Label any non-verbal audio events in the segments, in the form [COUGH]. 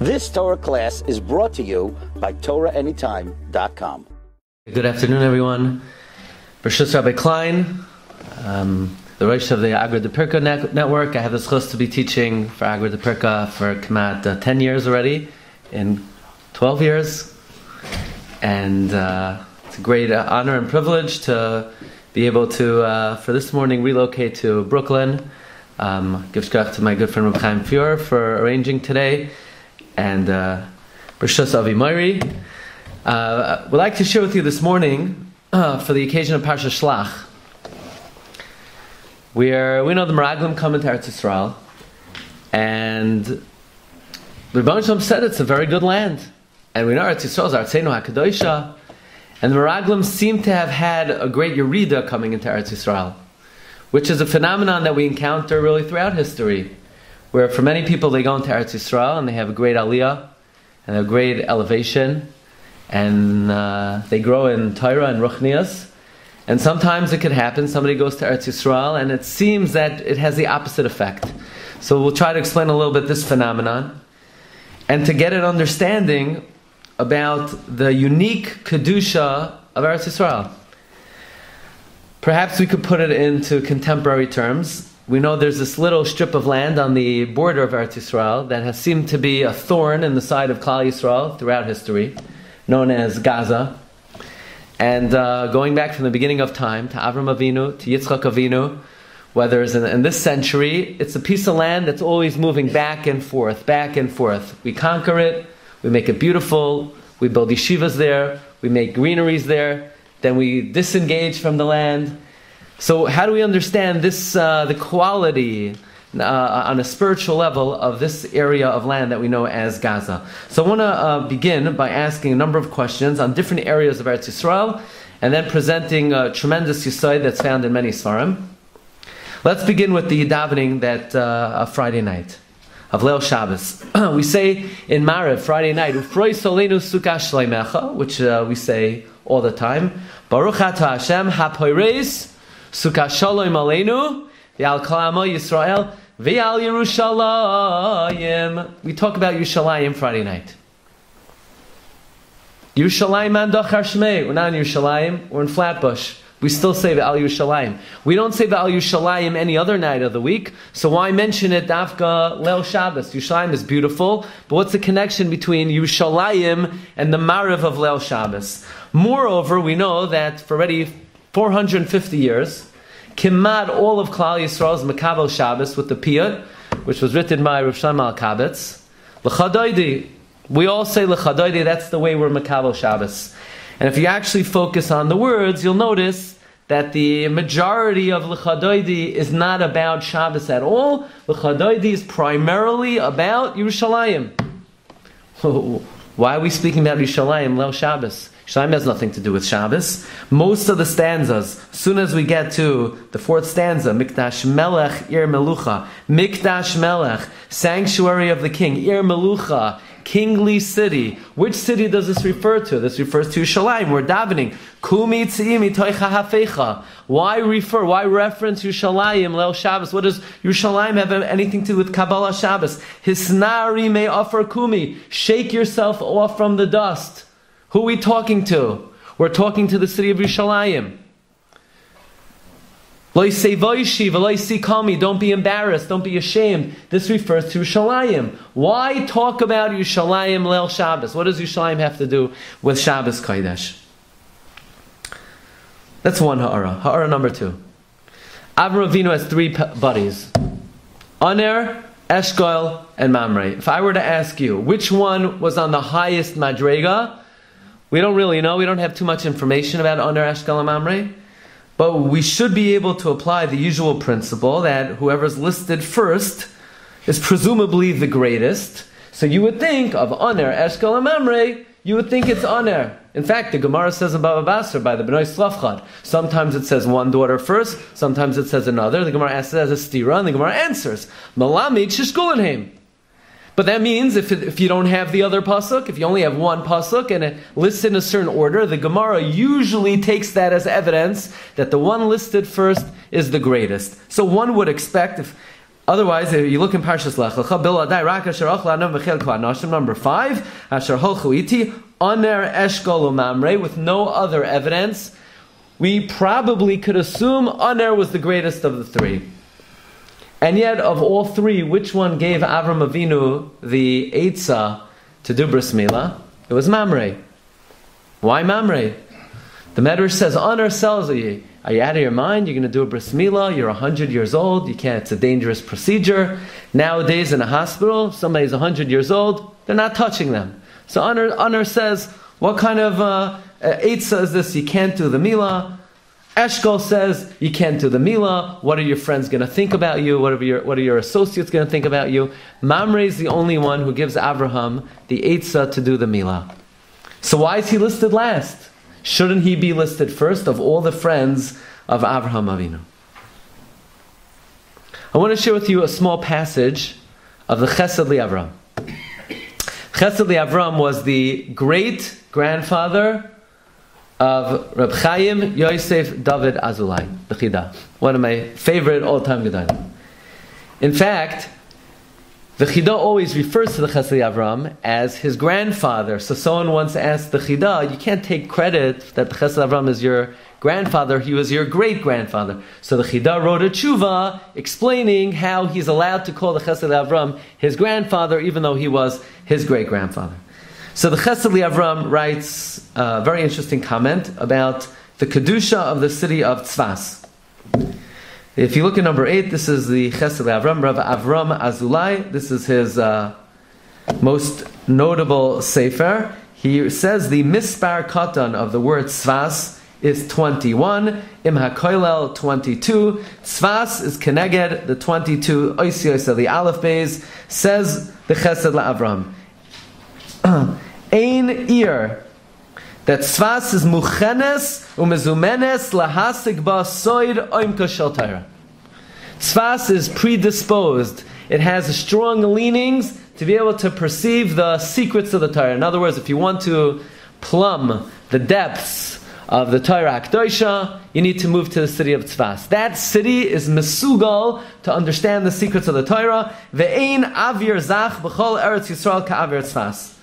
This Torah class is brought to you by TorahAnytime.com. Good afternoon, everyone. Bershus Rabbi Klein, um, the Rosh of the Agra de Pirka net- Network. I have the chus to be teaching for Agra de Pirka for Kamat uh, 10 years already, in 12 years. And uh, it's a great uh, honor and privilege to be able to, uh, for this morning, relocate to Brooklyn. Um, give shkach to my good friend Reb Chaim Fior for arranging today. And uh, Bershus Avi Moiri. Uh, would like to share with you this morning, uh, for the occasion of Parsha Shlach, we are we know the Meraglim come into Eretz Yisrael, and the Rebbeinu said it's a very good land, and we know Eretz Yisrael is Artzeinu Hakadoisha, and the Meraglim seem to have had a great Yerida coming into Eretz Yisrael, which is a phenomenon that we encounter really throughout history, where for many people they go into Eretz Yisrael and they have a great aliyah and a great elevation and uh, they grow in Torah and Ruchnias. And sometimes it could happen, somebody goes to Eretz Yisrael, and it seems that it has the opposite effect. So we'll try to explain a little bit this phenomenon, and to get an understanding about the unique Kedusha of Eretz Yisrael. Perhaps we could put it into contemporary terms. We know there's this little strip of land on the border of Eretz Yisrael that has seemed to be a thorn in the side of Klal Yisrael throughout history known as Gaza. And uh, going back from the beginning of time to Avram Avinu, to Yitzchak Avinu, whether it's in, in, this century, it's a piece of land that's always moving back and forth, back and forth. We conquer it, we make it beautiful, we build yeshivas there, we make greeneries there, then we disengage from the land. So, how do we understand this, uh, the quality, uh, on a spiritual level of this area of land that we know as Gaza. So I want to uh, begin by asking a number of questions on different areas of Eretz Yisrael, and then presenting a tremendous yisoid that's found in many svarim. Let's begin with the davening that uh, of Friday night of Leil Shabbos. [CLEARS THROAT] we say in Marev Friday night, "Ufroi solenu sukkah shleimecha," which uh, we say all the time. Baruch atah Hashem hapoireis sukkah shalom aleinu. V'al Kalamo Yisrael, V'al Yerushalayim. We talk about Yerushalayim Friday night. Yerushalayim Mandachar Shmei. We're not in Yerushalayim, we're in Flatbush. We still say V'al Yerushalayim. We don't say V'al Yerushalayim any other night of the week, so why mention it Dafka Leil Shabbos? Yerushalayim is beautiful, but what's the connection between Yerushalayim and the Mariv of Leil Shabbos? Moreover, we know that for already 450 years, Kimad all of Klal Yisrael's Makabel Shabbos with the Piyut, which was written by Rav Shlomo Al Kabetz. L'chadoidi. We all say l'chadoidi, that's the way we're Makabel Shabbos. And if you actually focus on the words, you'll notice that the majority of l'chadoidi is not about Shabbos at all. L'chadoidi is primarily about Yerushalayim. [LAUGHS] Why are we speaking about Yerushalayim, Leil Shabbos? Shalim has nothing to do with Shabbos. Most of the stanzas, as soon as we get to the fourth stanza, Mikdash Melech Ir Melucha, Mikdash Melech, sanctuary of the king, Ir Melucha, kingly city. Which city does this refer to? This refers to Yerushalayim. We're davening. Kumi tzimi toicha hafecha. Why refer? Why reference Yerushalayim Leil Shabbos? What does Yerushalayim have anything to do with Kabbalah Shabbos? Hisnari may offer kumi. Shake yourself off from the dust. Who are we talking to? We're talking to the city of Yerushalayim. Don't be embarrassed. Don't be ashamed. This refers to Yerushalayim. Why talk about Yerushalayim Leil Shabbos? What does Yerushalayim have to do with Shabbos Kodesh? That's one ha'ara. Ha'ara number two. Avram Avinu has three buddies. Aner, Eshkol, and Mamre. If I were to ask you, which one was on the highest madrega, we don't really know. We don't have too much information about and Mamre. But we should be able to apply the usual principle that whoever's listed first is presumably the greatest. So you would think of Aner, Eshkol, and you would think it's Aner. In fact, the Gemara says in Baba Basra by the Benoy Slavchad, sometimes it says one daughter first, sometimes it says another. The Gemara asks it as a stira, and the Gemara answers, Malamid Shishkulanheim. But that means if, if you don't have the other pasuk, if you only have one pasuk and it lists in a certain order, the Gemara usually takes that as evidence that the one listed first is the greatest. So one would expect if Otherwise, if you look in Parshas Lech number five, Asher Holchu Iti, with no other evidence, we probably could assume Aner was the greatest of the three. And yet, of all three, which one gave Avram Avinu the Eitzah to do bris milah? It was Mamre. Why Mamre? The Medrash says, Aner sells you. Are you out of your mind? You're going to do a bris milah. You're 100 years old. You can't. It's a dangerous procedure. Nowadays in a hospital, somebody's 100 years old. They're not touching them. So Honor, Honor says, what kind of uh, Eitzah is this? You can't do the milah. Eshkol says you can't do the milah. What are your friends going to think about you? What are your, what are your associates going to think about you? Mamre is the only one who gives Abraham the Eitzah to do the milah. So why is he listed last? Shouldn't he be listed first of all the friends of Abraham Avinu? I want to share with you a small passage of the Chesed Avram. Chesed Avram was the great grandfather of Reb Chaim Yosef David Azulai, the Chida, one of my favorite all-time Gedalim. In fact, the Chida always refers to the Chesed Avram as his grandfather. So someone once asked the Chida, you can't take credit that the Chesed Avram is your grandfather, he was your great grandfather. So the Chida wrote a tshuva explaining how he's allowed to call the Chesed Avram his grandfather, even though he was his great grandfather. So the Chesed Avram writes a very interesting comment about the Kedusha of the city of Tzfas. If you look at number eight, this is the Chesed Avram, Rav Avram Azulai. This is his uh, most notable sefer. He says the mispar katan of the word Tzfas is 21, Im HaKoilel 22, Tzfas is Keneged, the 22 Oisios of the Aleph Bays, says the Chesed Avram. [CLEARS THROAT] Ein ear that Tzfas is muchenes umezumenes lahasik ba soid oimka shel Tzfas is predisposed. It has strong leanings to be able to perceive the secrets of the Torah. In other words, if you want to plumb the depths of the Torah Akdosha, you need to move to the city of Tzfas. That city is mesugal to understand the secrets of the Torah. Ve'ein avir zach b'chol eretz Yisrael ka'avir Tzvas.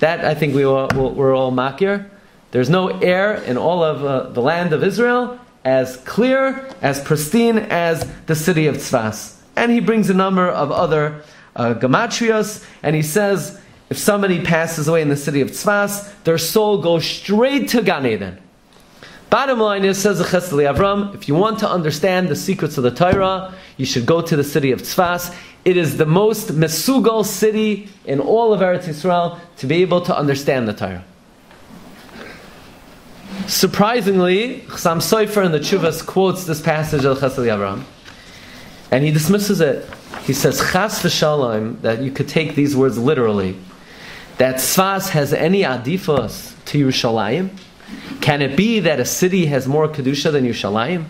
That I think we all, we're all makir. There's no air in all of uh, the land of Israel as clear, as pristine as the city of Tzfas. And he brings a number of other uh, gematrias, and he says if somebody passes away in the city of Tzfas, their soul goes straight to Gan Eden. Bottom line is, says the Chesed Avram, if you want to understand the secrets of the Torah, you should go to the city of Tzfas. It is the most mesugal city in all of Eretz Yisrael to be able to understand the Torah. Surprisingly, Chassam Sofer in the Chuvas quotes this passage of Chesed Avram, and he dismisses it. He says, Chas v'shalom, that you could take these words literally, that Tzfas has any adifos to Yerushalayim. Can it be that a city has more Kedusha than Yerushalayim?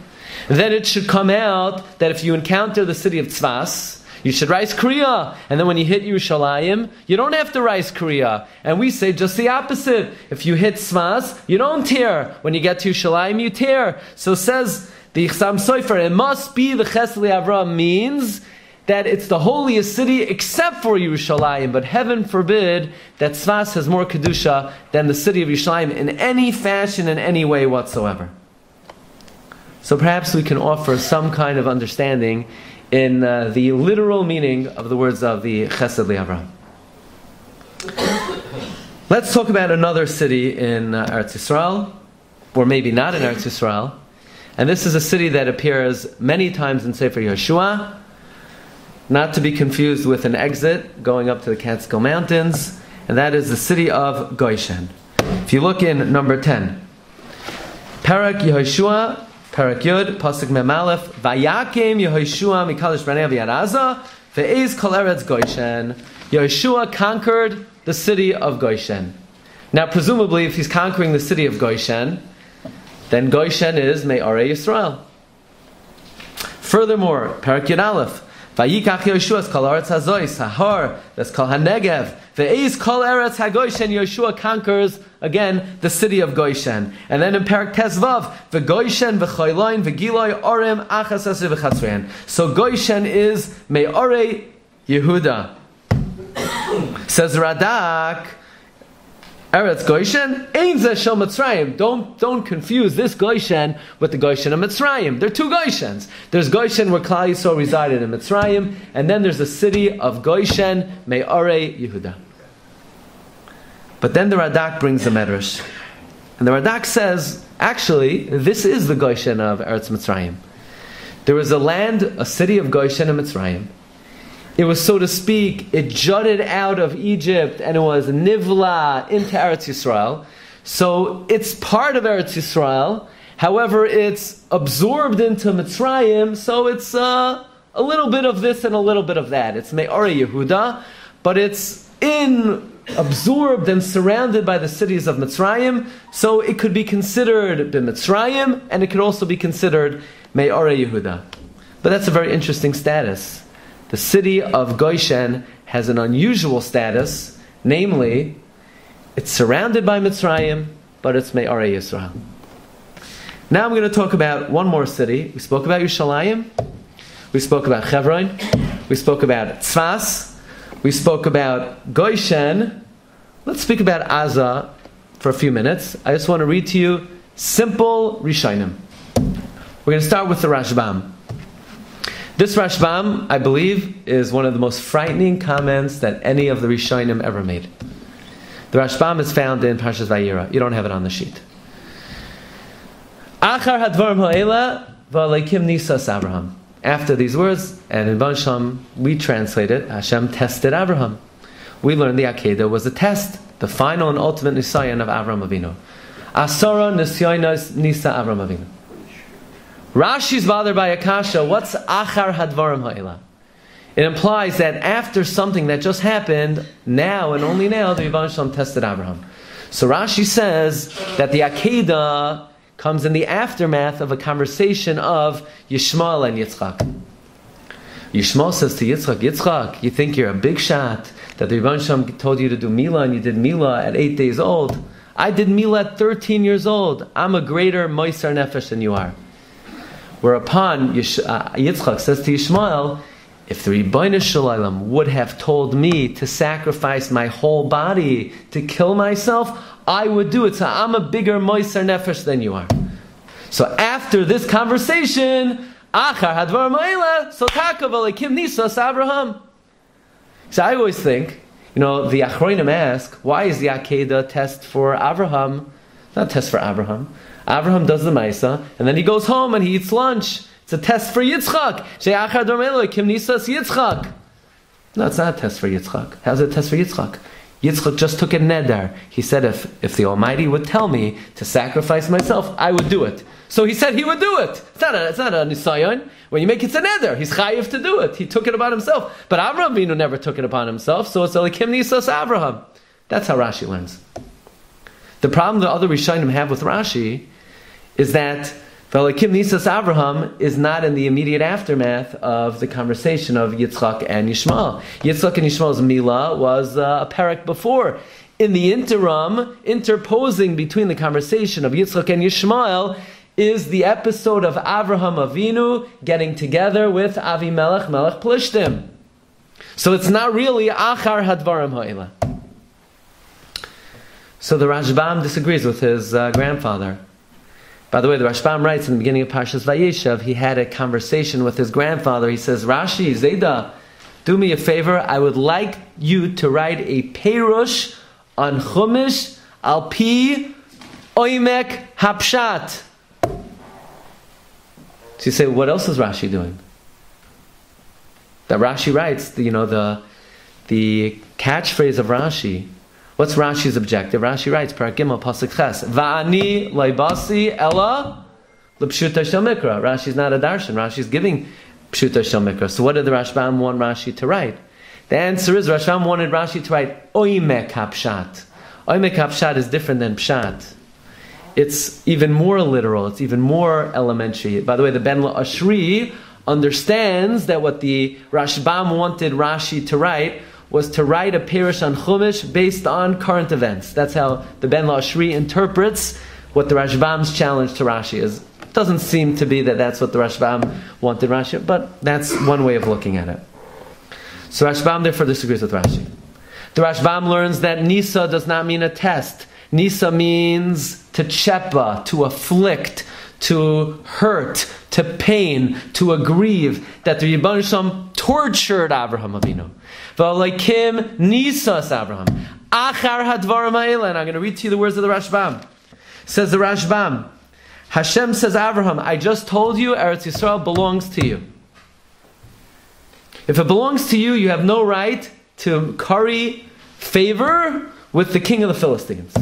Then it should come out that if you encounter the city of Tzfas, you should rise Kriya. And then when you hit Yerushalayim, you don't have to rise Kriya. And we say just the opposite. If you hit Tzfas, you don't tear. When you get to Yerushalayim, you tear. So says the Chassam Sofer, it must be the Chesed Avram means that it's the holiest city except for Yerushalayim, but heaven forbid that Tzfas has more Kedusha than the city of Yerushalayim in any fashion, in any way whatsoever. So perhaps we can offer some kind of understanding in uh, the literal meaning of the words of the Chesed Avram. Let's talk about another city in uh, Eretz Yisrael, or maybe not in Eretz Yisrael. And this is a city that appears many times in Sefer Yeshua, not to be confused with an exit going up to the Catskill Mountains, and that is the city of Goshen. If you look in number 10, Parak Yehoshua Parak Yud, Pasuk Mem Aleph, Vayakim Yehoshua Mikalish Bnei V'Yaraza, Ve'ez Kol Eretz Goshen. Yehoshua conquered the city of Goshen. Now, presumably, if he's conquering the city of Goshen, then Goshen is Me'are Yisrael. Furthermore, Parak Yud Aleph, Vayikach Yehoshua Kol Eretz Hazois, Hahor, that's called Hanegev, The Eis Kol Eretz HaGoyshen, Yeshua conquers again the city of Goshen. And then in Perak Tezvav, the Goshen, the Chayloin, the Giloy, Orim, Achas Asir, So Goshen is Me'ore Yehuda. [COUGHS] Says Radak, Eretz Goshen, Ein Zeh Shel Mitzrayim. Don't, don't confuse this Goshen with the Goshen of Mitzrayim. There are two Goshens. There's Goshen where Klal Yisrael resided in Mitzrayim, and then there's the city of Goshen, Me'ore Yehuda. But then the Radak brings the Medrash. And the Radak says, actually, this is the Goshen of Eretz Mitzrayim. There was a land, a city of Goshen in Mitzrayim. It was, so to speak, it jutted out of Egypt and it was nivla into Eretz Yisrael. So it's part of Eretz Yisrael. However, it's absorbed into Mitzrayim, so it's uh, a little bit of this and a little bit of that. It's Me'ori Yehuda, but it's in absorbed and surrounded by the cities of Mitzrayim, so it could be considered Mitzrayim, and it could also be considered Me'ore Yehuda. But that's a very interesting status. The city of Goshen has an unusual status, namely, it's surrounded by Mitzrayim, but it's Me'ore Yisrael. Now I'm going to talk about one more city. We spoke about Yerushalayim, we spoke about Hebron, we spoke about Tzfas, we spoke about Goshen. Let's speak about Aza for a few minutes. I just want to read to you simple Rishonim. We're going to start with the Rashbam. This Rashbam, I believe, is one of the most frightening comments that any of the Rishonim ever made. The Rashbam is found in Parshas Vayera. You don't have it on the sheet. Achar hadvarim ha'ela v'aleikim nisas Abraham. After these words, and in Bansham, we translate it, Hashem tested Abraham. We learned the Akedah was a test, the final and ultimate Nisayan of Abraham Avinu. Asara Nisyanos Nisa Abraham Avinu. Rashi's bothered by Akasha, what's Achar Hadvarim Ha'ila? It implies that after something that just happened, now and only now, the Yivan tested Abraham. So Rashi says that the Akedah comes in the aftermath of a conversation of Yishmael and Yitzchak. Yishmael says to Yitzchak, Yitzchak, you think you're a big shot, that the Rebbe Shem told you to do Mila and you did Mila at eight days old. I did Mila at 13 years old. I'm a greater Moisar Nefesh than you are. Whereupon Yish, uh, Yitzchak says to Yishmael, if the Rebbeinu Shalom would have told me to sacrifice my whole body to kill myself, I would do it. So I'm a bigger Moiser Nefesh than you are. So after this conversation, Achar Hadvar Ma'ila, so Takav Abraham. So I always think, you know, the Achroinim ask, why is the Akedah test for Abraham? Not test for Abraham. Abraham does the Maisa, and then he goes home and he eats lunch. It's a test for Yitzchak. She'achar Dormelo, Kim Nisas Yitzchak. No, it's not a test for Yitzchak. How's it a test for Yitzchak? Yitzchak just took a neder. He said, if, if the Almighty would tell me to sacrifice myself, I would do it. So he said he would do it. It's not a, it's not nisayon. When you make it a neder, he's chayiv to do it. He took it upon himself. But Avraham Avinu never took it upon himself, so it's like him nisas Avraham. That's how Rashi learns. The problem the other Rishonim have with Rashi is that Velakim Nisas Abraham is not in the immediate aftermath of the conversation of Yitzchak and Yishmael. Yitzchak and Yishmael's Mila was uh, a parak before. In the interim, interposing between the conversation of Yitzchak and Yishmael is the episode of Abraham Avinu getting together with Avimelech Melech Plishtim. So it's not really Achar Hadvarim Ha'ila. So the Rashbam disagrees with his uh, grandfather. By the way, the Rashbam writes in the beginning of Parshas Vayeshev, he had a conversation with his grandfather. He says, Rashi, Zayda, do me a favor. I would like you to write a perush on Chumash al pi oimek hapshat. So you say, what else is Rashi doing? That Rashi writes, you know, the, the catchphrase of Rashi What's Rashi's objective? Rashi writes, Parakimah Pasuk Ches, Va'ani laibasi ella l'pshuta shel mikra. Rashi's not a darshan. Rashi's giving pshuta shel mikra. So what did the Rashbam want Rashi to write? The answer is Rashbam wanted Rashi to write oimek hapshat. Oimek hapshat is different than pshat. It's even more literal. It's even more elementary. By the way, the Ben Ashri understands that what the Rashbam wanted Rashi to write was to write a parish on Chumash based on current events. That's how the Ben Lashri interprets what the Rashbam's challenge to Rashi is. It doesn't seem to be that that's what the Rashbam wanted Rashi, but that's one way of looking at it. So Rashbam therefore disagrees with Rashi. The Rashbam learns that Nisa does not mean a test. Nisa means to chepa, to afflict, to hurt, to pain, to aggrieve, that the Yibban tortured Abraham Avinu. V'alekim nisas Abraham. Achar hadvarim And I'm going to read to you the words of the Rashbam. Says the Rashbam, Hashem says, Abraham, I just told you Eretz Yisrael belongs to you. If it belongs to you, you have no right to curry favor with the king of the Philistines.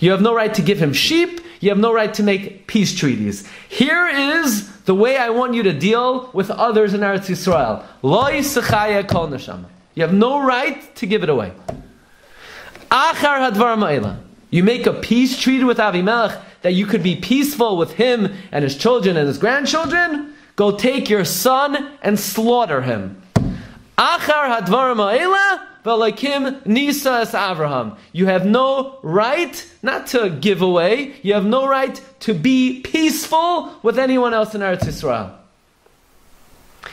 You have no right to give him sheep. You have no right to make peace treaties. Here is the way I want you to deal with others in Eretz Yisrael. Lo kol You have no right to give it away. Achar hadvar ma'ila. You make a peace treaty with Avimelech that you could be peaceful with him and his children and his grandchildren. Go take your son and slaughter him. Achar hadvar ma'ila Velakim Nisas Avraham. You have no right not to give away, you have no right to be peaceful with anyone else in Eretz Yisrael.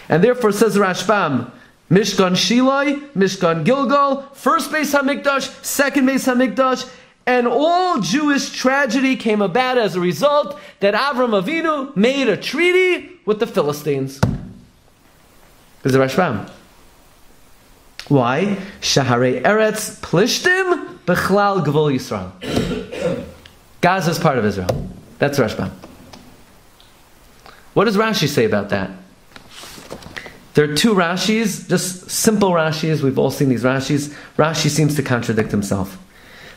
And therefore says Rashbam, Mishkan Shiloi, Mishkan Gilgal, first base Hamikdash, second base Hamikdash, and all Jewish tragedy came about as a result that Avram Avinu made a treaty with the Philistines. This is Rashbam. Why? Shahare Eretz Plishtim Bechlal Gvul Yisrael. Gaza is part of Israel. That's Rashbam. What does Rashi say about that? There are two Rashis, just simple Rashis. We've all seen these Rashis. Rashi seems to contradict himself.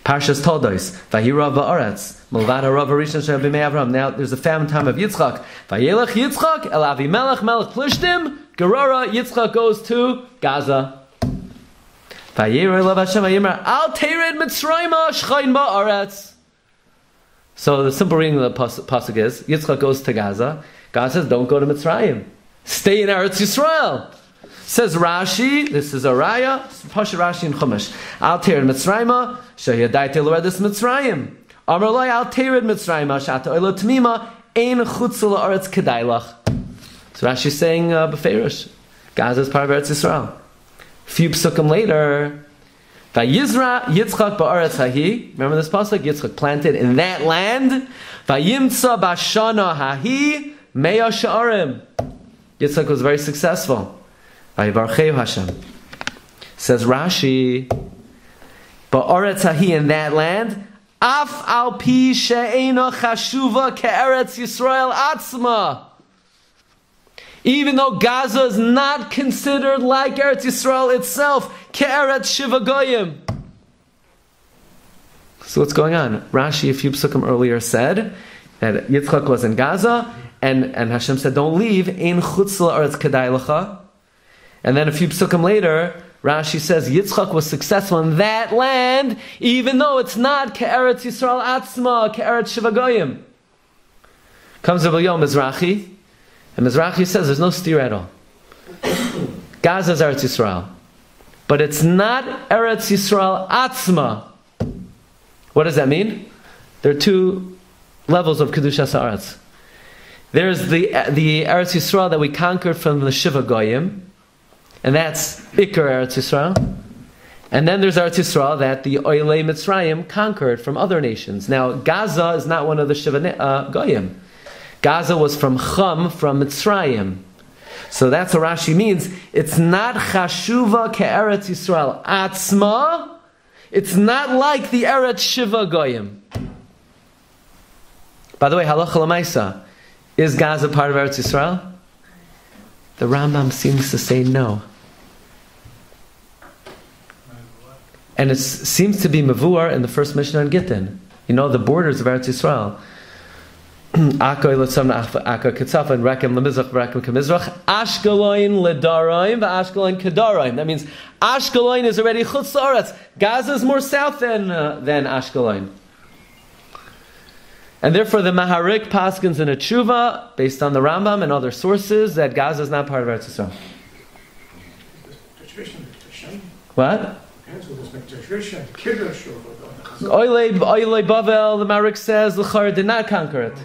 Parshas Toldos, Vahira Va'aretz, Milvada Rav Rishon Shabimei Avram. Now there's a famine time of Yitzchak. Vayelech Yitzchak, El Avimelech Melech Plishtim, Gerara Yitzchak goes to Gaza. So the simple reading of the pasuk is Yitzchak goes to Gaza. God says, "Don't go to Mitzrayim. Stay in Eretz Yisrael." Says Rashi, this is Araya, raya, Pasha Rashi in Chumash. Al tered Mitzrayim, shehiyadai teloredis Mitzrayim. Amar loy al tered Mitzrayim, shata oilo tmima, ein chutzul Eretz kedailach. So Rashi is saying uh, beferish, Gaza is part of Eretz Yisrael few psukim later, Vayizra Yitzchak ba'aretz hahi. Remember this pasuk? Yitzchak planted in that land. Vayimtza bashana hahi meya sha'arim. Yitzchak was very successful. Vayibarcheu Hashem. Says Rashi, ba'aretz hahi in that land. Af al pi she'ena chashuva ke'eretz Yisrael atzma. Even though Gaza is not considered like Eretz Yisrael itself, Ke'eretz Shiva Goyim. So what's going on? Rashi, a few psukim earlier, said that Yitzchak was in Gaza, and, and Hashem said, don't leave, in chutzla eretz kedai And then a few psukim later, Rashi says Yitzchak was successful in that land, even though it's not Ke'eretz Yisrael Atzma, Ke'eretz Shiva Goyim. Comes Rabbi Yom Mizrahi, and Mizrahi says there's no steer at all. Gaza is Eretz Yisrael. But it's not Eretz Yisrael Atzma. What does that mean? There are two levels of Kedushas Haaretz. There's the, the Eretz Yisrael that we conquered from the Shiva Goyim, and that's Iker Eretz Yisrael. And then there's Eretz Yisrael that the Oile Mitzrayim conquered from other nations. Now, Gaza is not one of the Shiva uh, Goyim. Gaza was from Chum, from Mitzrayim. So that's what Rashi means. It's not Chashuva Ke'eretz Yisrael. Atzma, it's not like the Eretz Shiva Goyim. By the way, halacha lemaisa, is Gaza part of Eretz Yisrael? The Rambam seems to say no. And it seems to be Mavur in the first mission on Gittin. You know, the borders of Eretz Yisrael. Akoy letzam Akoy Ketzafa and Rekem lemizrach Rekem kemizrach Ashkelon ledaraim v'Ashkelon kedaraim. That means Ashkelon is already chutz Gaza is more south than uh, than Ashkelon. And therefore, the Maharik paskins in a tshuva, based on the Rambam and other sources, that Gaza is not part of Eretz Yisrael. What? Oile, Bavel, the Marik says, L'char did not conquer it.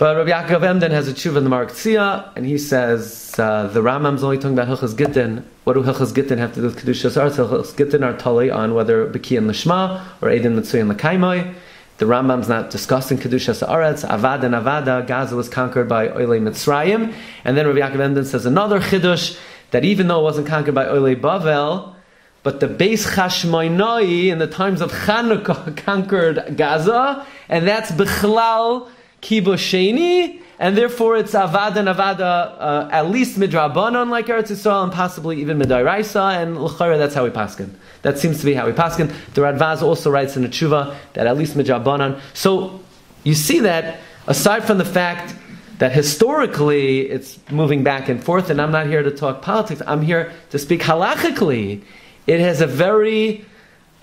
But Rabbi Yaakov Emden has a tshuva in the Mor Uktzia, and he says uh, the Rambam's only talking about Hilchas Gittin. What do Hilchas Gittin have to do with Kedushas Arts? Hilchas Gittin are tali on whether Beki and Lishma or Edin and Lakaimai. The Rambam's not discussing Kedushas Aretz. Avad and Avada, Gaza was conquered by Oile Mitzrayim. And then Rabbi Yaakov Emden says another Chiddush that even though it wasn't conquered by Oile Bavel, but the base Chashmoinai in the times of Chanukah [LAUGHS] conquered Gaza, and that's Bechlal Kibusheni, and therefore it's Avada and Avada, uh, at least Midrabanon like Eretz Yisrael, and possibly even Midairaisa, and L'chara, that's how we paskin. That seems to be how we paskin. The Radvaz also writes in the Tshuva that at least Midrabanon. So you see that, aside from the fact that historically it's moving back and forth, and I'm not here to talk politics, I'm here to speak halachically. It has a very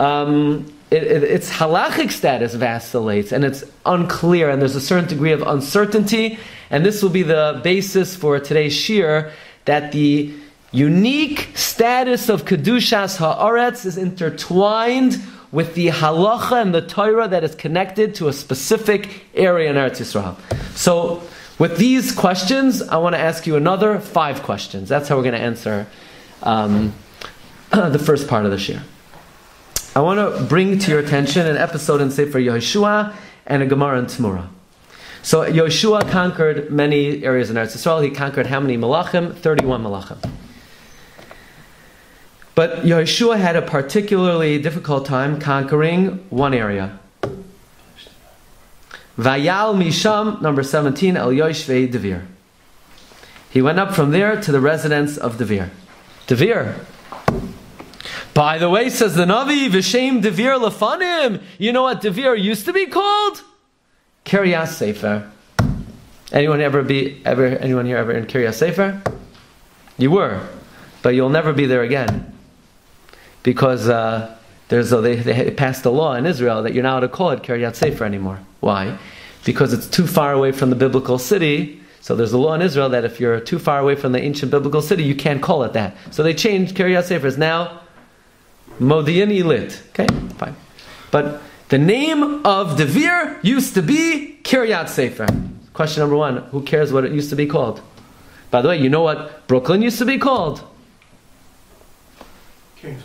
um, it, it, its halachic status vacillates and it's unclear, and there's a certain degree of uncertainty. And this will be the basis for today's shir that the unique status of kedushas haaretz is intertwined with the halacha and the Torah that is connected to a specific area in Eretz Yisrael. So, with these questions, I want to ask you another five questions. That's how we're going to answer um, [CLEARS THROAT] the first part of the shir. I want to bring to your attention an episode in Sefer Yehoshua and a Gemara in Tmura. So Yehoshua conquered many areas in Eretz Yisrael. He conquered how many malachim? 31 malachim. But Yehoshua had a particularly difficult time conquering one area. Vayal Misham, number 17, El Yoshvei Devir. He went up from there to the residence of Devir. Devir. By the way, says the Navi, Vishem Devir Lefanim. You know what Devir used to be called? Kiryas Sefer. Anyone ever be ever anyone here ever in Kiryas Sefer? You were, but you'll never be there again because uh, there's a, they, they passed a law in Israel that you're not allowed to call it Kiryat Sefer anymore. Why? Because it's too far away from the biblical city. So there's a law in Israel that if you're too far away from the ancient biblical city, you can't call it that. So they changed Kiryat Sefer. It's now Modi'in Ilit. Okay, fine. But the name of Devir used to be Kiryat Sefer. Question number one: Who cares what it used to be called? By the way, you know what Brooklyn used to be called? Kings.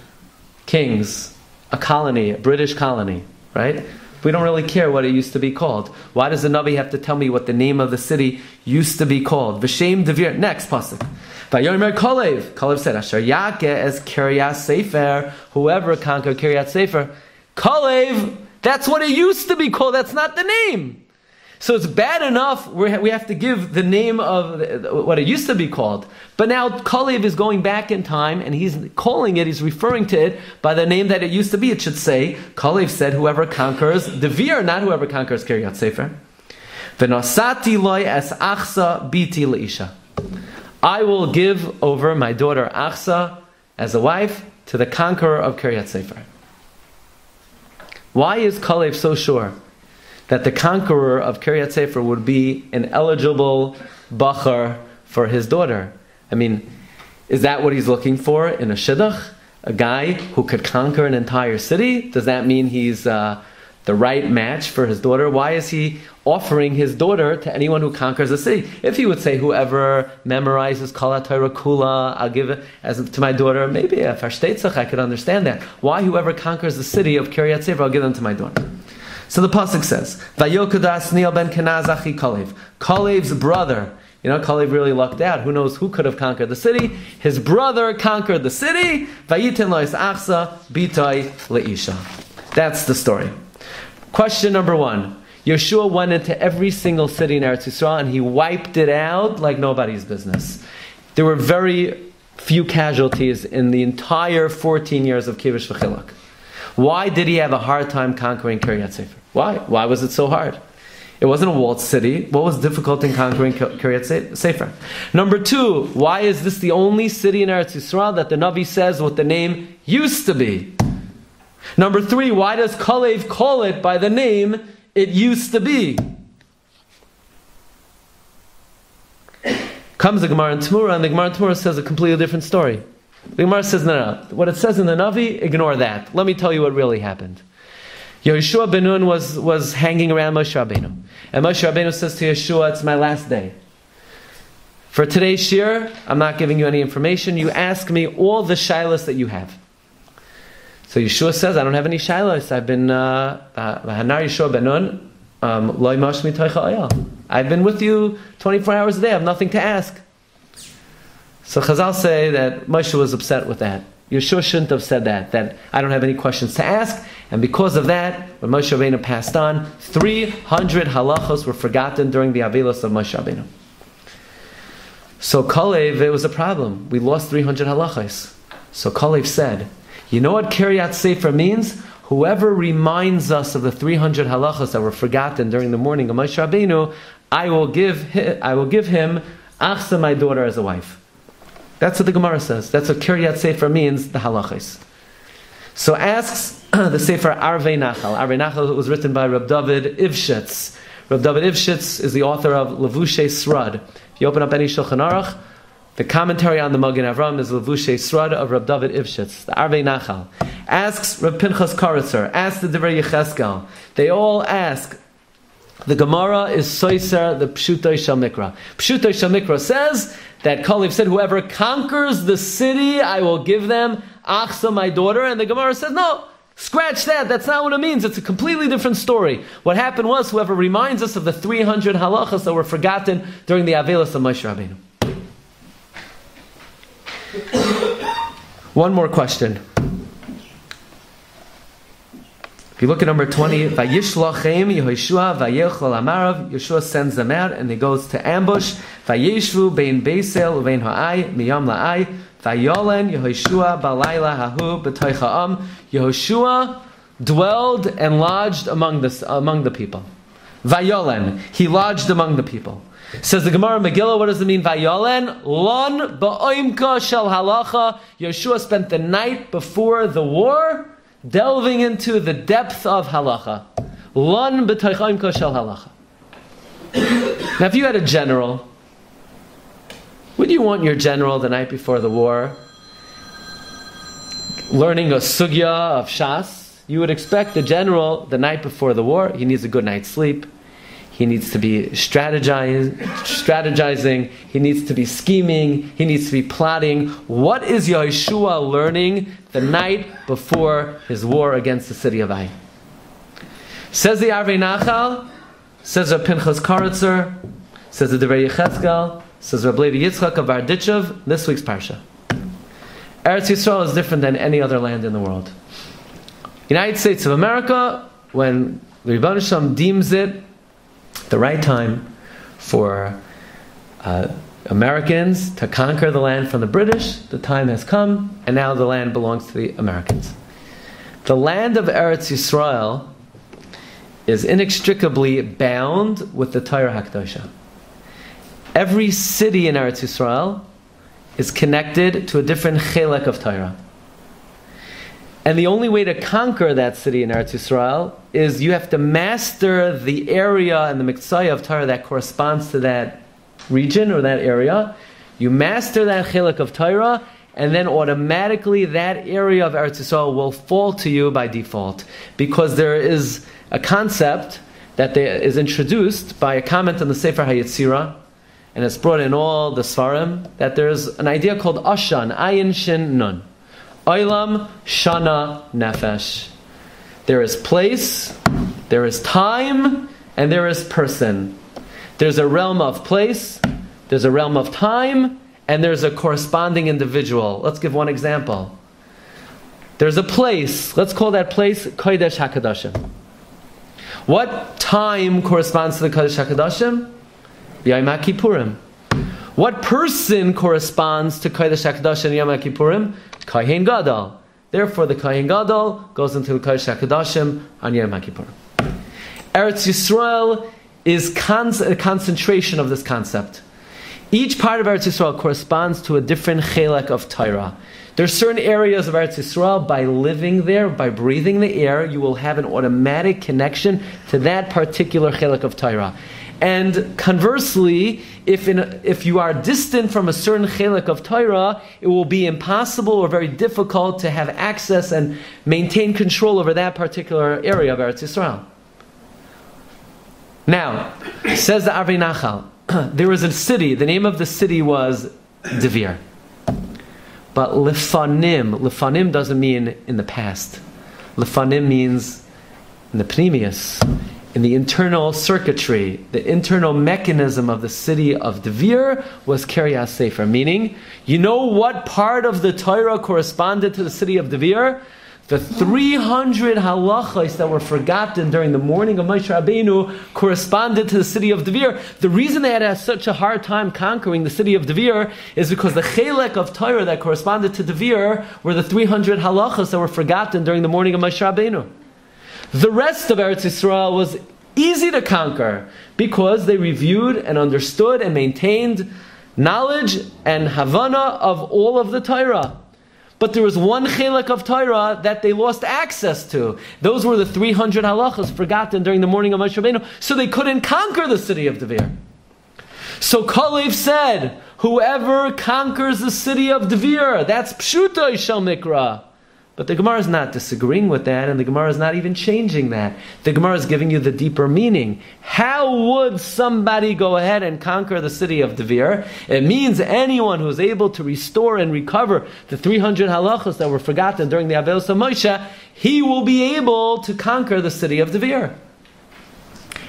Kings, a colony, a British colony, right? We don't really care what it used to be called. Why does the Navi have to tell me what the name of the city used to be called? V'shem Devir. Next pasuk. Vayomer Kalev. Kalev said, Asher Yake as Kiryat Sefer. Whoever conquered Kiryat Sefer. Kalev. That's what it used to be called. That's not the name. So it's bad enough we have to give the name of what it used to be called. But now Kalev is going back in time and he's calling it, he's referring to it by the name that it used to be. It should say, Kalev said, whoever conquers Devir, not whoever conquers Kiryat Sefer. V'nosati loy es achsa biti leisha. I will give over my daughter Achsa as a wife to the conqueror of Kiryat Sefer. Why is Kalev so sure that the conqueror of Kiryat Sefer would be an eligible bachar for his daughter? I mean, is that what he's looking for in a shidduch? A guy who could conquer an entire city? Does that mean he's uh, the right match for his daughter? Why is he offering his daughter to anyone who conquers a city? If he would say, whoever memorizes Kala Torah Kula, I'll give it as to my daughter, maybe if I could understand that. Why whoever conquers the city of Kiryat Sefer, I'll give them to my daughter. So the pasuk says, "Vayokadas Neil ben Kenazachi Kalev." Kalev's brother, you know, Kalev really lucked out. Who knows who could have conquered the city? His brother conquered the city. Vayitin lois achsa bitay leisha. That's the story. Question number one. Yeshua went into every single city in Eretz Yisrael and he wiped it out like nobody's business. There were very few casualties in the entire 14 years of Kivish V'chilak. Why did he have a hard time conquering Kiryat Sefer? Why? Why was it so hard? It wasn't a walled city. What was difficult in conquering Kiryat Sefer? Number two, why is this the only city in Eretz Yisrael that the Navi says what the name used to be? Number three, why does Kalev call it by the name it used to be? Comes the Gemara in Tmura, and the Gemara in Tmura says a completely different story. The Gemara says, no, no, what it says in the Navi, ignore that. Let me tell you what really happened. Yeshua ben Nun was, was hanging around Moshe Rabbeinu. And Moshe Rabbeinu says to Yeshua, it's my last day. For today's shir, I'm not giving you any information. You ask me all the shilas that you have. So Yeshua says, I don't have any shilas. I've been, uh, uh, Yeshua ben Nun, um, I've been with you 24 hours a day. I have nothing to ask. So Chazal say that Moshe was upset with that. Yeshua shouldn't have said that, that I don't have any questions to ask. And because of that, when Moshe Rabbeinu passed on, 300 halachos were forgotten during the Avilos of Moshe Rabbeinu. So Kalev, it was a problem. We lost 300 halachos. So Kalev said, you know what Kiryat Sefer means? Whoever reminds us of the 300 halachos that were forgotten during the morning of Moshe Rabbeinu, I will give him, I will give him Achsa, my daughter, as a wife. That's what the Gemara says. That's what Kiryat Sefer means, the halachos. So asks [CLEARS THROAT] the Sefer Arvei Nachal. Arvei Nachal was written by Rab David Ivshitz. Rab David Ivshitz is the author of Levushe Srad. If you open up any Shulchan Aruch, the commentary on the Magen Avram is Levushe Srad of Rab David Ivshitz, the Arvei Nachal. Asks Rab Pinchas Karitzer, asks the Divrei Yecheskel. They all ask, the Gemara is Soiser, the Pshutoy Shamikra. Pshutoy Shamikra says that Caliph said, Whoever conquers the city, I will give them Achsa, my daughter. And the Gemara says, No, scratch that. That's not what it means. It's a completely different story. What happened was, whoever reminds us of the 300 halachas that were forgotten during the Avelis of Moshe Rabbeinu. [COUGHS] One more question. If you look at number 20, Vayishlachem Yehoshua Vayechol Amarav, Yeshua sends them out and he goes to ambush. Vayishvu Bein Beisel Uvein Ha'ai Miyam La'ai Vayolen Yehoshua Balayla Hahu B'toicha'am Yehoshua dwelled and lodged among the, among the people. Vayolen, he lodged among the people. Says the Gemara Megillah, what does it mean? Vayolen, lon ba'oimka shel halacha. Yeshua spent the night before the war delving into the depth of halacha. Lon b'toichaimka shel halacha. Now, if you had a general, would you want your general the night before the war learning a sugya of shas? You would expect the general the night before the war, he needs a good night's sleep. He needs to be strategizing. He needs to be scheming. He needs to be plotting. What is Yeshua learning the night before his war against the city of Ai? Says the Arvei Nachal, says Rab Pinchas Karitzer, says the Devrei Yechezkel, says Rab Levi Yitzchak of Barditchev, this week's Parsha. Eretz Yisrael is different than any other land in the world. United States of America, when the Rebbe deems it the right time for uh, Americans to conquer the land from the British. The time has come, and now the land belongs to the Americans. The land of Eretz Yisrael is inextricably bound with the Torah Hakdosha. Every city in Eretz Yisrael is connected to a different chelek of Torah. And the only way to conquer that city in Eretz Yisrael is you have to master the area and the mitzvah of Torah that corresponds to that region or that area. You master that chiluk of Torah, and then automatically that area of Eretz Yisrael will fall to you by default. Because there is a concept that is introduced by a comment in the Sefer HaYetzirah, and it's brought in all the Svarim, that there's an idea called Ashan, Ayin Shin Nun. Olam Shana Nefesh. There is place, there is time, and there is person. There's a realm of place, there's a realm of time, and there's a corresponding individual. Let's give one example. There's a place, let's call that place Kodesh HaKadoshim. What time corresponds to the Kodesh HaKadoshim? Yom Kippurim. What person corresponds to Kodesh HaKadosh and Yom Kippurim? Kahin Gadol. Therefore, the Kahin Gadol goes into the Kodesh HaKadoshim on Yom Kippur. Eretz Yisrael is con- a concentration of this concept. Each part of Eretz Yisrael corresponds to a different chelek of Torah. There are certain areas of Eretz Yisrael, by living there, by breathing the air, you will have an automatic connection to that particular chelek of Torah. And conversely, if, in a, if you are distant from a certain chelik of Torah, it will be impossible or very difficult to have access and maintain control over that particular area of Eretz Yisrael. Now, says the Arvei Nachal, [CLEARS THROAT] there was a city, the name of the city was Devir. But Lifanim, Lifanim doesn't mean in the past. Lifanim means in the Pneumius, in the internal circuitry, the internal mechanism of the city of Devir was Kiryas Sefer. Meaning, you know what part of the Torah corresponded to the city of Devir? The 300 halachas that were forgotten during the mourning of Moshe Rabbeinu corresponded to the city of Devir. The reason they had such a hard time conquering the city of Devir is because the chelek of Torah that corresponded to Devir were the 300 halachas that were forgotten during the mourning of Moshe Rabbeinu. The rest of Eretz Yisrael was easy to conquer because they reviewed and understood and maintained knowledge and havana of all of the Torah. But there was one chelik of Torah that they lost access to. Those were the 300 halachas forgotten during the mourning of Moshe Rabbeinu, so they couldn't conquer the city of Devir. So Kalev said, whoever conquers the city of Devir, that's Pshuta Shel Mikra. But the Gemara is not disagreeing with that, and the Gemara is not even changing that. The Gemara is giving you the deeper meaning. How would somebody go ahead and conquer the city of Devir? It means anyone who is able to restore and recover the 300 halachos that were forgotten during the Avelos of Moshe, he will be able to conquer the city of Devir.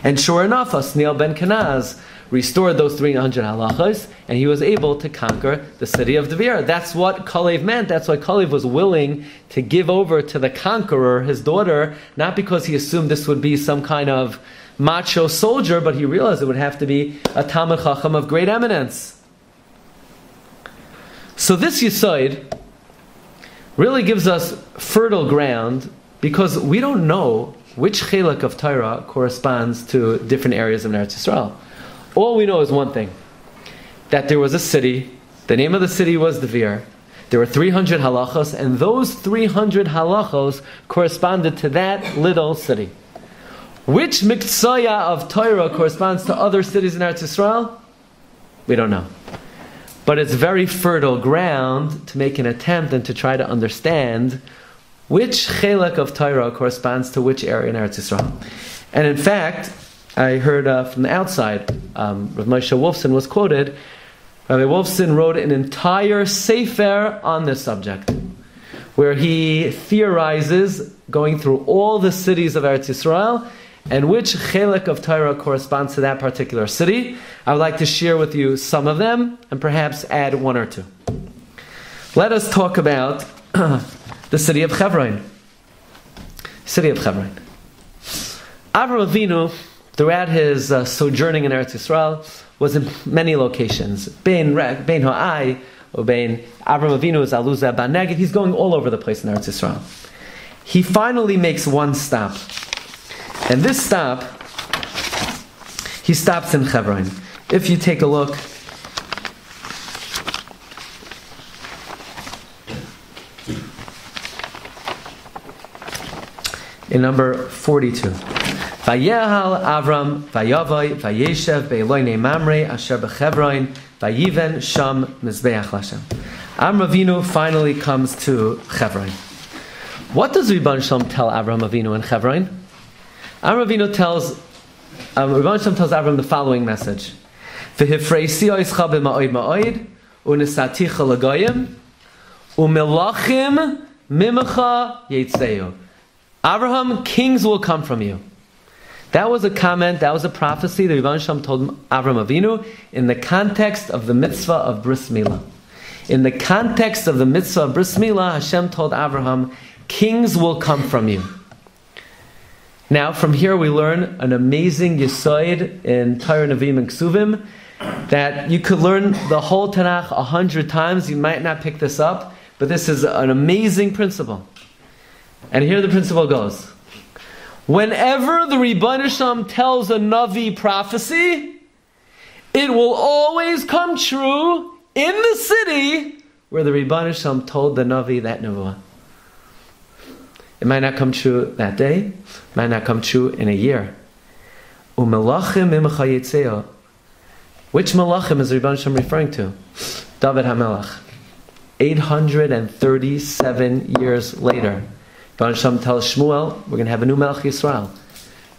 And sure enough, Asniel ben Kenaz restored those 300 halachas, and he was able to conquer the city of Devir. That's what Kalev meant. That's why Kalev was willing to give over to the conqueror, his daughter, not because he assumed this would be some kind of macho soldier, but he realized it would have to be a Talmud Chacham of great eminence. So this Yisoid really gives us fertile ground because we don't know which chelik of Torah corresponds to different areas of Eretz Yisrael. All we know is one thing that there was a city, the name of the city was Devir. There were 300 halachos, and those 300 halachos corresponded to that little city. Which miktsaya of Torah corresponds to other cities in Eretz Yisrael? We don't know. But it's very fertile ground to make an attempt and to try to understand which chelak of Torah corresponds to which area in Eretz Yisrael. And in fact, I heard uh, from the outside, um, Rav Moshe Wolfson was quoted. Rabbi Wolfson wrote an entire sefer on this subject, where he theorizes going through all the cities of Eretz Yisrael and which chelik of Torah corresponds to that particular city. I would like to share with you some of them and perhaps add one or two. Let us talk about [CLEARS THROAT] the city of Hebron. City of Hebron. Avram Avinu throughout his uh, sojourning in Eretz Yisrael was in many locations. Bein Bein Ha'ai, or Bein Avram Avinu is Aluza Baneged. He's going all over the place in Eretz Yisrael. He finally makes one stop. And this stop, he stops in Hebron. If you take a look, in number 42. Vayehal Avram, Vayavoy, Vayeshev, Be'eloine Mamre, Asher Bechevroin, Vayiven, Sham, Mizbeach Lashem. Avinu finally comes to Chevron. What does Ribban Shalom tell Avram Avinu in Chevron? Avinu tells, um, Ribban Shalom tells Avram the following message. V'hifreisi oischa b'ma'oid ma'oid, u'nisaticha l'goyim, u'melachim mimacha yitzeu. Abraham, kings will come from you. That was a comment, that was a prophecy that Rivan Shem told Avram Avinu in the context of the mitzvah of Bris Milah. In the context of the mitzvah of Bris Milah, Hashem told Abraham, kings will come from you. Now, from here we learn an amazing yisoid in Torah Nevi'im and Ksuvim that you could learn the whole Tanakh a hundred times. You might not pick this up, but this is an amazing principle. And here the principle goes. Whenever the Rebbeinu tells a Navi prophecy, it will always come true in the city where the Rebbeinu told the Navi that Nevuah. It might not come true that day, might not come true in a year. Which malachim is Rebbe Shem referring to? David HaMelech. 837 years later, Rebbe Shem tells Shmuel, we're going to have a new Melech Yisrael.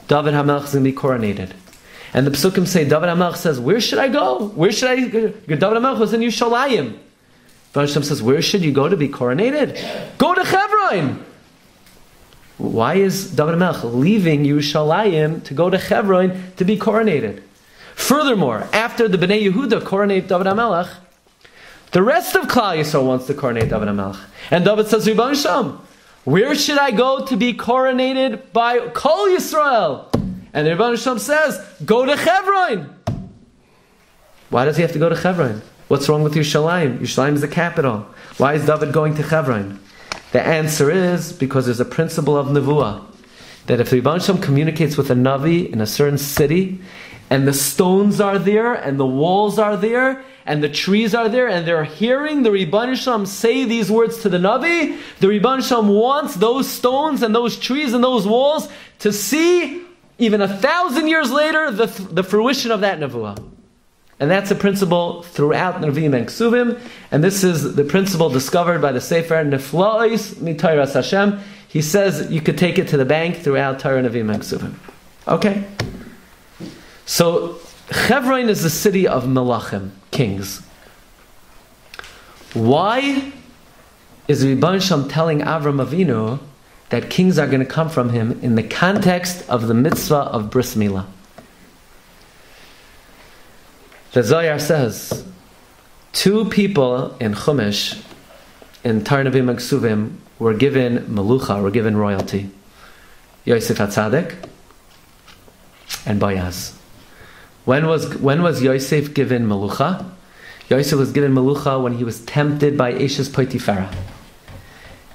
David HaMelech is going to be coronated. And the Psukim say, David HaMelech says, where should I go? Where should I go? David HaMelech was in Yushalayim. Rebbe Shem says, where should you go to be coronated? Go to Hebron! Why is David Melch leaving Yerushalayim to go to Hebron to be coronated? Furthermore, after the Bnei Yehuda coronate David HaMelech, the rest of Klal Yisrael wants to coronate David HaMelech. And David says, Rebbe Shem, where should I go to be coronated by Kol Yisrael? And Rebbe Shem says, go to Hebron. Why does he have to go to Hebron? What's wrong with Yerushalayim? Yerushalayim is the capital. Why is David going to Hebron? The answer is because there's a principle of Nevuah. That if the Rebbe Shem communicates with a Navi in a certain city, and the stones are there, and the walls are there, and the trees are there, and they're hearing the Rebbe Shem say these words to the Navi, the Rebbe Shem wants those stones and those trees and those walls to see, even a thousand years later, the, the fruition of that Nevuah. And that's a principle throughout Nevi'im and Ksuvim, and this is the principle discovered by the Sefer Neflois Mitayras Hashem. He says you could take it to the bank throughout Torah Nevi'im and Ksuvim. Okay? So, Chevron is the city of Melachim, kings. Why is Rebbe Shem telling Avram Avinu that kings are going to come from him in the context of the mitzvah of Bris Milah? The Zohar says two people in Chumash, in Tarnavim and Ksuvim, were given melucha, were given royalty. Yosef Hatzadik and Boaz. When was, when was Yosef given Malucha? Yosef was given Malucha when he was tempted by Ashes Potiphera.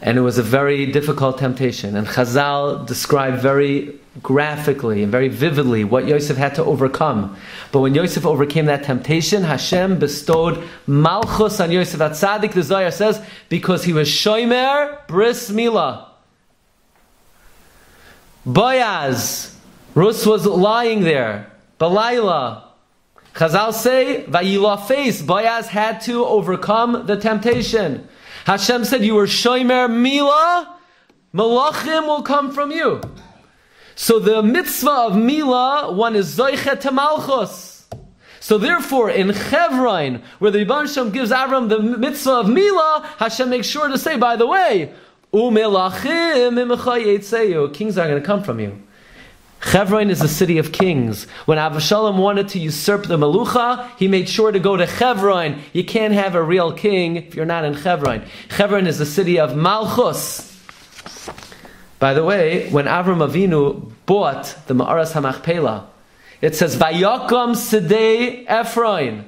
And it was a very difficult temptation. And Chazal described very graphically and very vividly what Yosef had to overcome. But when Yosef overcame that temptation, Hashem bestowed Malchus on Yosef Hatzadik, the Zohar says, because he was Shoimer Bris Milah. Boaz, Rus was lying there. Balayla. Chazal say, Vayila face, Boaz had to overcome the temptation. Hashem said, You were Shoimer Mila, Malachim will come from you. So the mitzvah of Mila, one is Zoichet Malchus. So therefore, in Chevron, where the Shem gives Avram the mitzvah of Mila, Hashem makes sure to say, by the way, Kings are going to come from you. Chevron is the city of kings. When Avshalom wanted to usurp the Malucha, he made sure to go to Chevron. You can't have a real king if you're not in Chevron. Chevron is the city of Malchus. By the way, when Avram Avinu bought the Ma'aras HaMachpelah, it says, Vayakam Sidei Efron.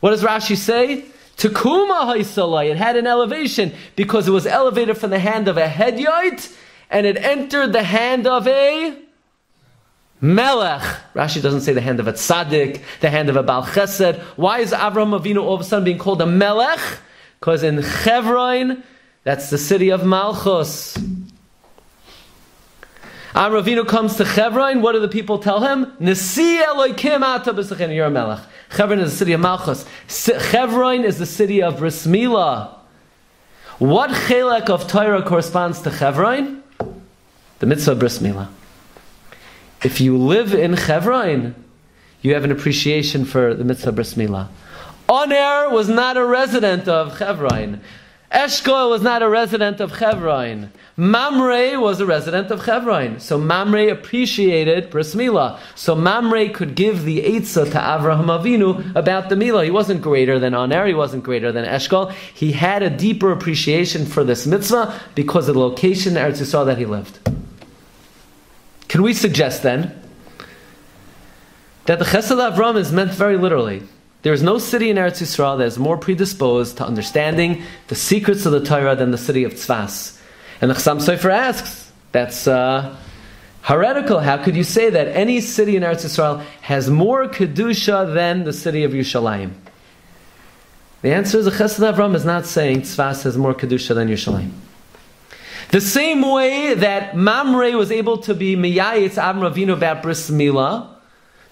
What does Rashi say? Tekuma Haisalai. It had an elevation because it was elevated from the hand of a hedyot and it entered the hand of a Melech. Rashi doesn't say the hand of a tzaddik, the hand of a Bal Chesed. Why is Avram Avinu all of a sudden being called a Melech? Because in Chevron, that's the city of Malchus. Avram Avinu comes to Chevron. What do the people tell him? Nesi Eloikim ata b'sachin. You're a Melech. Chevron is the city of Malchus. Chevron is the city of Brismila. What chelek of Torah corresponds to Chevron? The mitzvah of Brismila. If you live in Chevron, you have an appreciation for the mitzvah bris milah. Aner was not a resident of Chevron. Eshkol was not a resident of Chevron. Mamre was a resident of Chevron. So Mamre appreciated bris milah. So Mamre could give the Eitzah to Avraham Avinu about the milah. He wasn't greater than Aner. He wasn't greater than Eshkol. He had a deeper appreciation for this mitzvah because of the location in Eretz Yisrael that he lived. Can we suggest then that the Chesed Avram is meant very literally? There is no city in Eretz Yisrael that is more predisposed to understanding the secrets of the Torah than the city of Tzfas. And the Chassam Sofer asks, that's uh, heretical. How could you say that any city in Eretz Yisrael has more Kedusha than the city of Yerushalayim? The answer is the Chesed Avram is not saying Tzfas has more Kedusha than Yerushalayim. The same way that Mamre was able to be Miyayitz Avram about Bris Milah,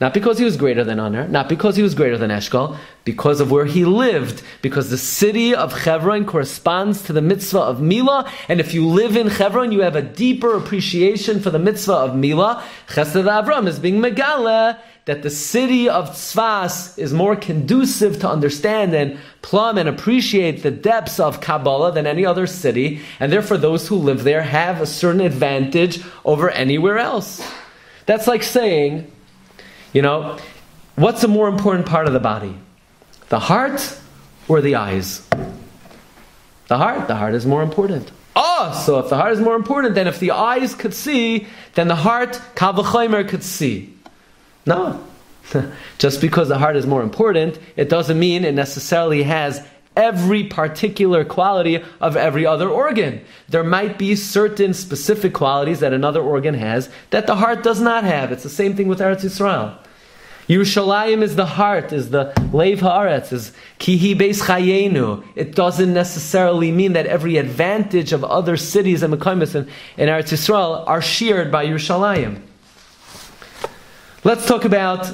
Not because he was greater than Aner, not because he was greater than Eshkol, because of where he lived. Because the city of Hebron corresponds to the mitzvah of Mila, and if you live in Hebron, you have a deeper appreciation for the mitzvah of Mila. Chesed Avram is being Megala that the city of Tzfas is more conducive to understand and plumb and appreciate the depths of Kabbalah than any other city, and therefore those who live there have a certain advantage over anywhere else. That's like saying, you know, what's the more important part of the body? The heart or the eyes? The heart. The heart is more important. Oh, so if the heart is more important, then if the eyes could see, then the heart, Kavachomer, could see. No. [LAUGHS] Just because the heart is more important, it doesn't mean it necessarily has every particular quality of every other organ. There might be certain specific qualities that another organ has that the heart does not have. It's the same thing with Eretz Yisrael. Yerushalayim is the heart, is the Lev Haaretz, is Kihi Beis Chayenu. It doesn't necessarily mean that every advantage of other cities and Mekaimis in, in Eretz Yisrael are shared by Yerushalayim. Let's talk about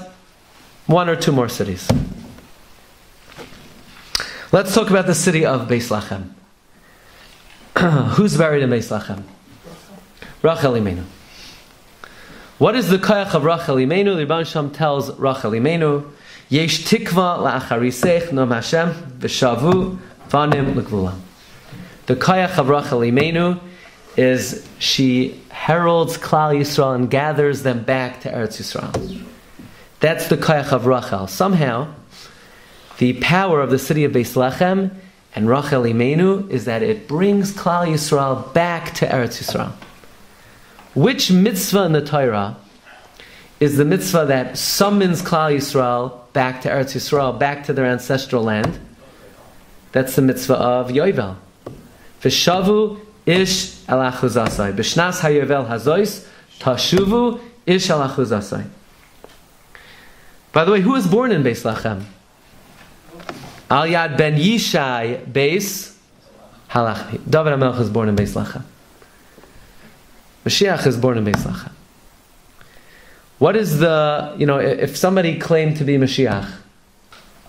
one or two more cities. Let's talk about the city of Beis Lachem. [CLEARS THROAT] Who's buried in Beis Lachem? Rachel Imenu. What is the koyach of Rachel Imenu? The Rebbe Sham tells Rachel Imenu, Yesh tikva la'acharisech no Hashem v'shavu vanim l'gvula. The koyach of Rachel Imenu is she heralds Klal Yisrael and gathers them back to Eretz Yisrael. That's the koyach of Rachel. Somehow, the power of the city of Beis Lechem and Rachel Imenu is that it brings Klal Yisrael back to Eretz Yisrael. Which mitzvah in the Torah is the mitzvah that summons Klal Yisrael back to Eretz Yisrael, back to their ancestral land? That's the mitzvah of Yovel. V'shavu ish hazois tashuvu ish. By the way, who was born in Beis Lachem? Al Yad ben Yishai Beis Halachmi. David HaMelech is born in Beis Lachem. Mashiach is born in Beis Lachem. What is the, you know, if somebody claimed to be Mashiach,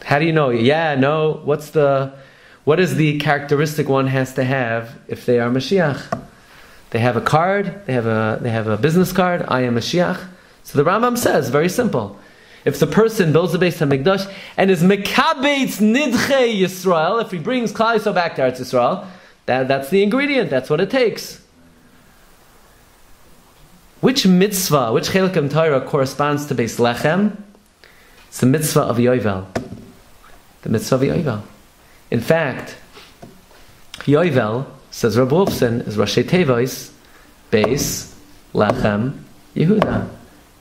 how do you know? Yeah, no. What's the, what is the characteristic one has to have if they are Mashiach? They have a card. They have a they have a business card. I am Mashiach. So the Rambam says very simple. If the person builds the Beis Hamikdash and is mekabetz nidche Yisrael, if he brings Klal back to Eretz Yisrael, that, that's the ingredient. That's what it takes. Which mitzvah, which chelik Torah corresponds to Beis Lechem? It's the mitzvah of Yovel. The mitzvah of Yovel. In fact, Yovel, says Rabbi Wolfson, is Rashi Tevois, Beis Lechem Yehuda.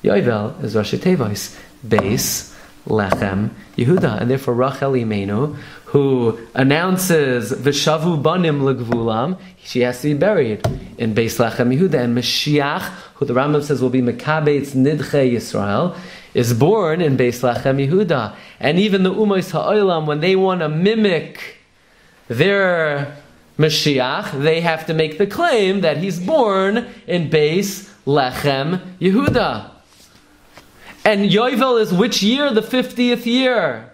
Yovel is Rashi Tevois, Beis Lechem Yehuda. And therefore Rachel Imenu, who announces Vishavu Banim Legvulam, she has to be buried in Beis Lechem Yehuda. And Mashiach, who the Rambam says will be Mekabetz Nidche Yisrael, is born in Beis Lechem Yehuda. And even the Umos Ha'olam, when they want to mimic their Mashiach, they have to make the claim that he's born in Beis Lechem Yehuda. And Yovel is which year? The 50th year.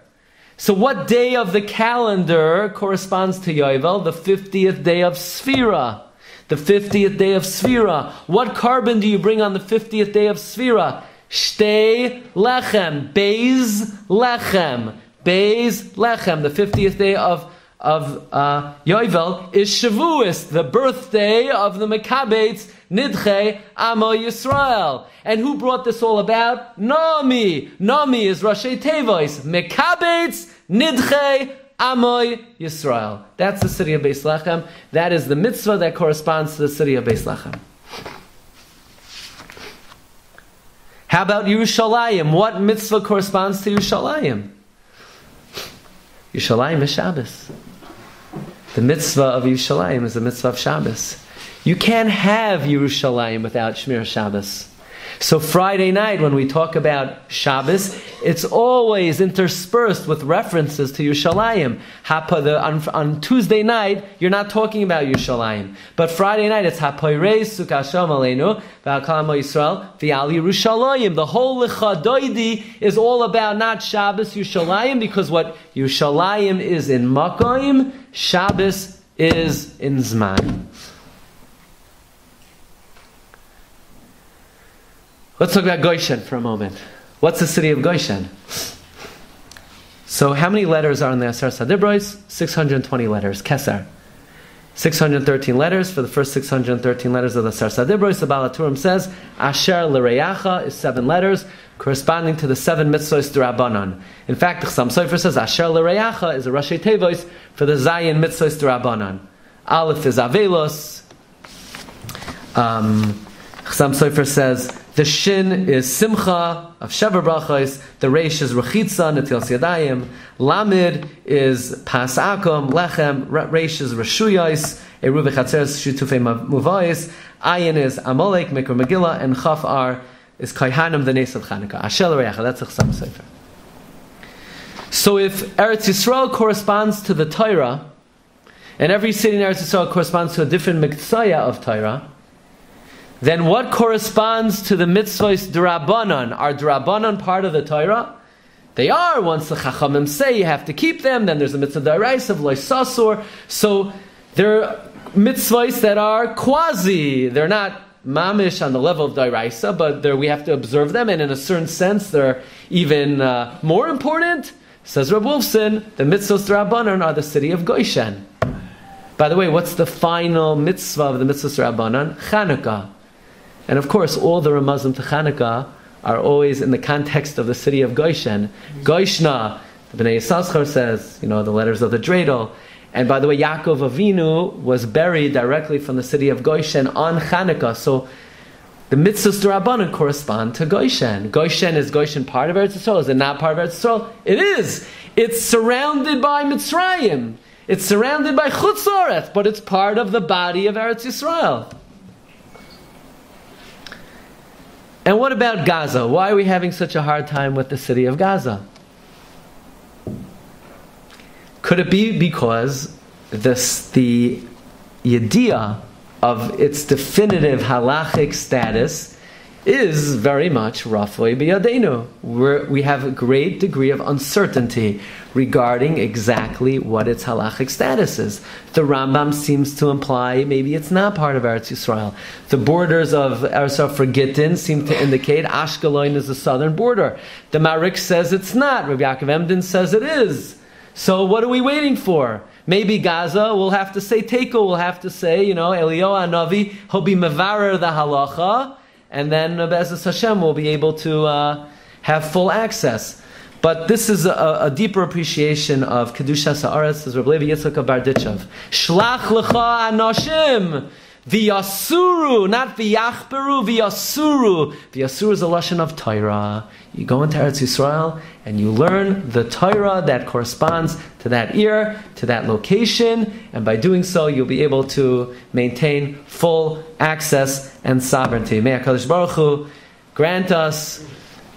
So what day of the calendar corresponds to Yovel? The 50th day of Sphira. The 50th day of Sphira. What korban do you bring on the 50th day of Sphira? Shtei Lechem. Beis Lechem. Beis Lechem. The 50th day of of uh, Yovel is Shavuos, the birthday of the Mekabetz Nidche Amo Yisrael. And who brought this all about? Naomi. Naomi is Rashi Tevois. Mekabetz Nidche Amoy Yisrael. That's the city of Beis Lechem. That is the mitzvah that corresponds to the city of Beis Lechem. How about Yerushalayim? What mitzvah corresponds to Yerushalayim? Yerushalayim is Shabbos. The mitzvah of Yerushalayim is the mitzvah of Shabbos. You can't have Yerushalayim without Shmir Shabbos. So Friday night, when we talk about Shabbos, it's always interspersed with references to Yerushalayim. Hapa, the, on, on, Tuesday night, you're not talking about Yerushalayim. But Friday night, it's Hapoirei Sukasham Aleinu, V'Akam Yisrael, V'Al Yerushalayim. The whole Lechadoidi is all about not Shabbos, Yerushalayim, because what Yerushalayim is in Makoim, Shabbos is in Zman. Let's talk about Goshen for a moment. What's the city of Goshen? So, how many letters are in the Asar Sadibrois? 620 letters. Kesar. 613 letters. For the first 613 letters of the Asar Sadibrois, the Baal HaTurim says, Asher L'Reyacha is seven letters, corresponding to the seven mitzvahs Durabanan. In fact, the Chasam Sofer says, Asher L'Reyacha is a Rashi Tevois for the Zayin mitzvahs Durabanan. Aleph is Avelos. Um, Chasam Sofer says, the shin is simcha of sheva brachos. The reish is rechitza netilas yadayim. Lamid is pasakom lechem. Reish is reshuyos. Eruv chatzeres shutufei muvayis. Ayin is amalek mikra megillah and chaf ar is kaihanim the nes of Chanukah. Asher l'reyacha. That's a chasam sofer. So if Eretz Yisrael corresponds to the Torah, and every city in Eretz Yisrael corresponds to a different mitzvah of Torah then what corresponds to the mitzvahs drabanan? Are drabanan part of the Torah? They are. Once the Chachamim say you have to keep them, then there's a mitzvah of loisasur. So they're mitzvahs that are quasi. They're not mamish on the level of dairaisa, but we have to observe them, and in a certain sense, they're even uh, more important. Says Rab Wolfson, the mitzvahs drabanan are the city of Goshen. By the way, what's the final mitzvah of the mitzvahs drabanan? Chanukah. And of course, all the Ramazim to Chanukah are always in the context of the city of Goshen. Goshna, the Bnei Yissaschar says, you know, the letters of the dreidel. And by the way, Yaakov Avinu was buried directly from the city of Goshen on Chanukah. So the mitzvahs Rabbanan correspond to Goshen. Goshen is Goshen part of Eretz Yisrael. Is it not part of Eretz Yisrael? It is. It's surrounded by Mitzrayim. It's surrounded by Chutzoret, but it's part of the body of Eretz Yisrael. And what about Gaza? Why are we having such a hard time with the city of Gaza? Could it be because this, the idea of its definitive halachic status is very much roughly biyadenu. We have a great degree of uncertainty regarding exactly what its halachic status is. The Rambam seems to imply maybe it's not part of Eretz Yisrael. The borders of Eretz Yisrael seem to indicate Ashkelon is the southern border. The Marik says it's not. Rabbi Yaakov Emden says it is. So what are we waiting for? Maybe Gaza will have to say Tekel will have to say, you know, Eliyahu HaNavi, he'll be Mevarer the halacha and then uh, Be'ezus Hashem will be able to uh, have full access. But this is a, a deeper appreciation of Kedusha Sa'aretz, as Rabbi Levi Yitzchak of Berditchev. Shlach lecha anoshim v'yasuru, not v'yachberu, v'yasuru. V'yasuru is a lesson of Torah. You go into Eretz Yisrael and you learn the Torah that corresponds to that ear, to that location, and by doing so, you'll be able to maintain full access and sovereignty. May HaKadosh Baruch Hu grant us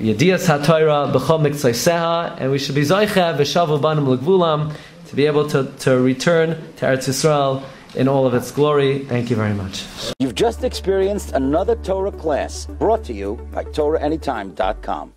Yedias HaTorah B'chol Miktzaiseha, and we should be Zoichev V'shavu Banim L'Gvulam to be able to, to return to Eretz Yisrael in all of its glory. Thank you very much. You've just experienced another Torah class brought to you by TorahAnytime.com.